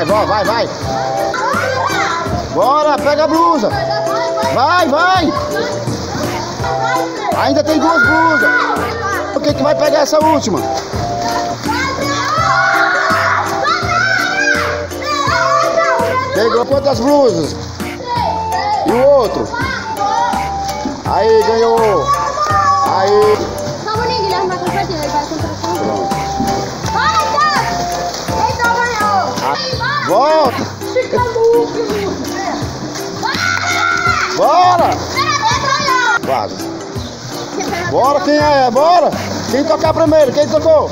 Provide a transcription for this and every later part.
Vai, vó, vai, vai. Bora, pega a blusa. Vai, vai. Ainda tem duas blusas. O que que vai pegar essa última? Pegou quantas blusas? E o outro? Aí, ganhou. Aí. Volta. Fica louco! Bora. Quase. Bora, quem é? Bora. Quem tocar primeiro? Quem tocou?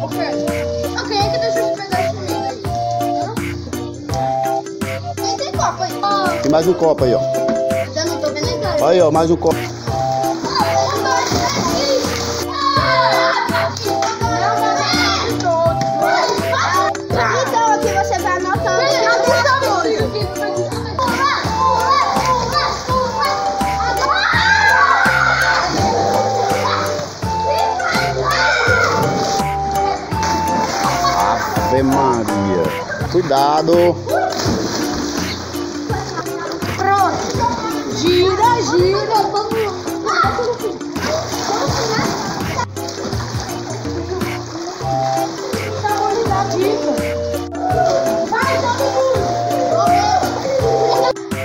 Ok. Ok, eu esse comigo aí. Quem tem mais um copo aí, ó. Já não tô vendo. Aí, ó, mais um copo. Ave Maria. Cuidado. Pronto. Gira, gira.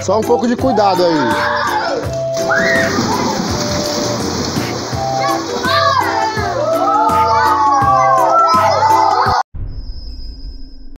Só um pouco de cuidado aí.